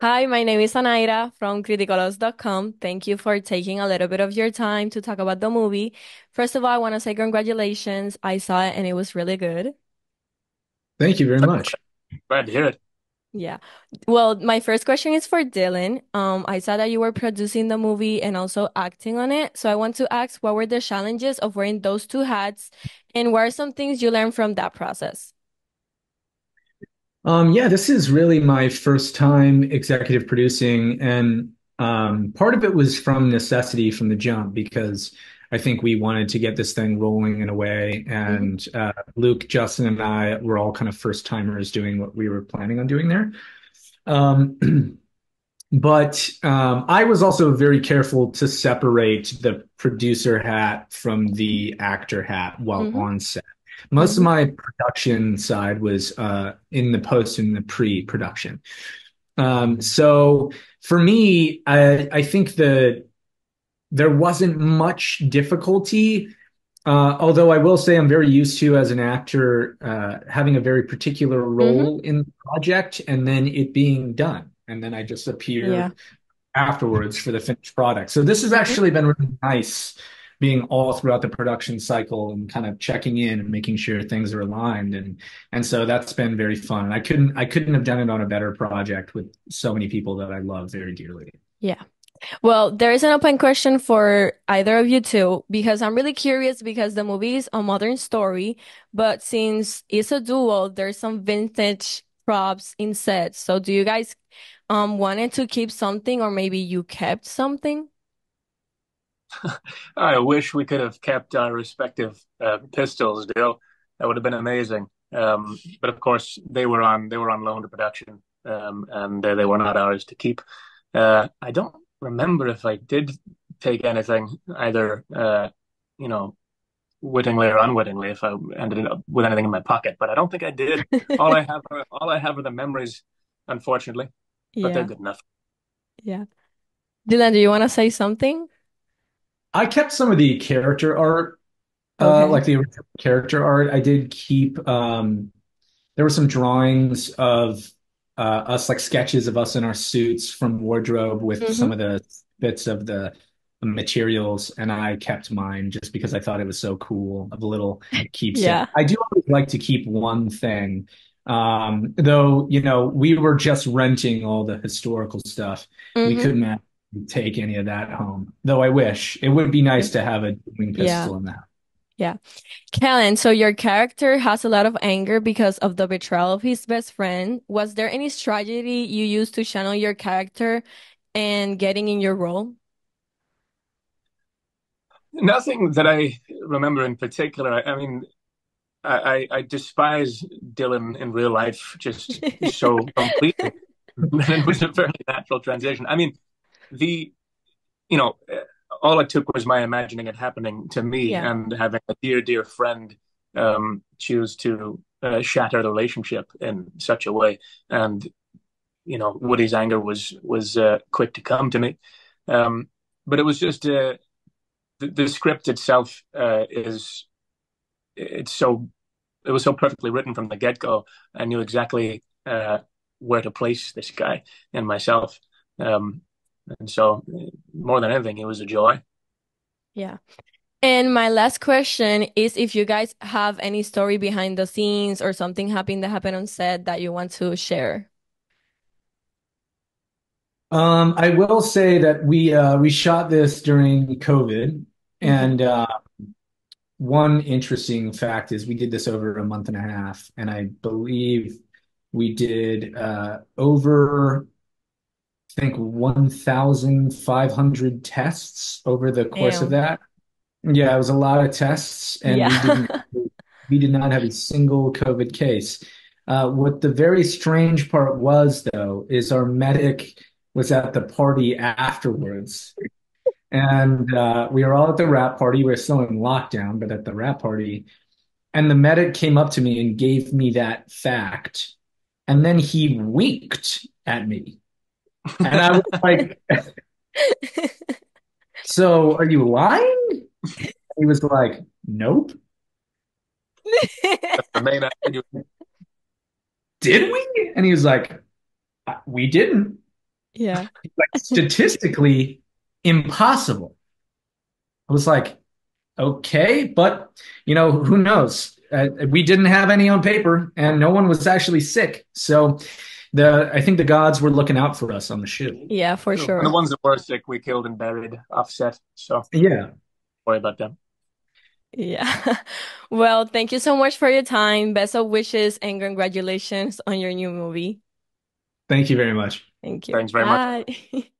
Hi, my name is Anayra from Criticologos.com. Thank you for taking a little bit of your time to talk about the movie. First of all, I want to say congratulations. I saw it and it was really good. Thank you very much. Glad to hear it. Yeah. Well, my first question is for Dylan. Um, I saw that you were producing the movie and also acting on it. So I want to ask, what were the challenges of wearing those two hats, and what are some things you learned from that process? Um, yeah, this is really my first time executive producing, and um, part of it was from necessity from the jump because I think we wanted to get this thing rolling in a way. hmm And uh, Luke, Justin, and I were all kind of first timers doing what we were planning on doing there. Um, but um, I was also very careful to separate the producer hat from the actor hat while hmm on set. Most of hmm my production side was uh, in the post and the pre-production. Um, so for me, I, I think that there wasn't much difficulty. Uh, although I will say I'm very used to as an actor uh, having a very particular role in the project and then it being done. And then I just Yeah. appear afterwards for the finished product. So this has hmm actually been really nice being all throughout the production cycle and kind of checking in and making sure things are aligned and and so that's been very fun. I couldn't I couldn't have done it on a better project with so many people that I love very dearly. Yeah. Well, there is an open question for either of you two because I'm really curious because the movie is a modern story, but since it's a duel, there's some vintage props in sets. So do you guys um wanted to keep something or maybe you kept something? I wish we could have kept our respective uh, pistols, Dill. That would have been amazing. Um, but of course, they were on they were on loan to production, um, and uh, they were not ours to keep. Uh, I don't remember if I did take anything either, uh, you know, wittingly or unwittingly, if I ended up with anything in my pocket. But I don't think I did. All I have are, all I have are the memories, unfortunately, but they're good enough. Yeah. Dylan, do you want to say something? I kept some of the character art uh like the original character art. I did keep um there were some drawings of uh, us, like sketches of us in our suits from wardrobe with some Mm-hmm. of the bits of the materials, and I kept mine just because I thought it was so cool of a little keepsake. Yeah. I do always like to keep one thing, um, though, you know, we were just renting all the historical stuff. We Mm-hmm. couldn't actually take any of that home, though I wish it would be nice to have a dueling Yeah. pistol in that. Yeah. Callan, so your character has a lot of anger because of the betrayal of his best friend. Was there any strategy you used to channel your character and getting in your role? Nothing that I remember in particular. I, I mean, I, I, I despise Dylan in real life just so completely. it was a fairly natural transition. I mean, the you know, all it took was my imagining it happening to me Yeah. and having a dear, dear friend um, choose to uh, shatter the relationship in such a way. And you know, Woody's anger was was uh, quick to come to me, um, but it was just uh, the, the script itself uh, is it's so it was so perfectly written from the get go. I knew exactly uh, where to place this guy and myself. Um, and so, more than anything, it was a joy. Yeah. And my last question is if you guys have any story behind the scenes or something happened that happened on set that you want to share. Um, I will say that we uh, we shot this during COVID, hmm and uh, one interesting fact is we did this over a month and a half, and I believe we did uh, over, I think, 1,500 tests over the course of that. Yeah, it was a lot of tests, and we didn't we did not have a single COVID case. Uh, what the very strange part was, though, is our medic was at the party afterwards. And uh, we were all at the wrap party. We are still in lockdown, but at the wrap party. And the medic came up to me and gave me that fact. And then he winked at me. And I was like, So are you lying? He was like, Nope. the main Did we? And he was like, We didn't. Yeah. Like statistically impossible. I was like, okay, but you know, who knows? Uh, we didn't have any on paper, and no one was actually sick. So, the I think the gods were looking out for us on the ship. Yeah, for And the ones that were sick, we killed and buried offset. So don't Yeah, worry about them. Yeah. Well, thank you so much for your time. Best of wishes and congratulations on your new movie. thank you very much. Thank you. Thanks very much. Bye.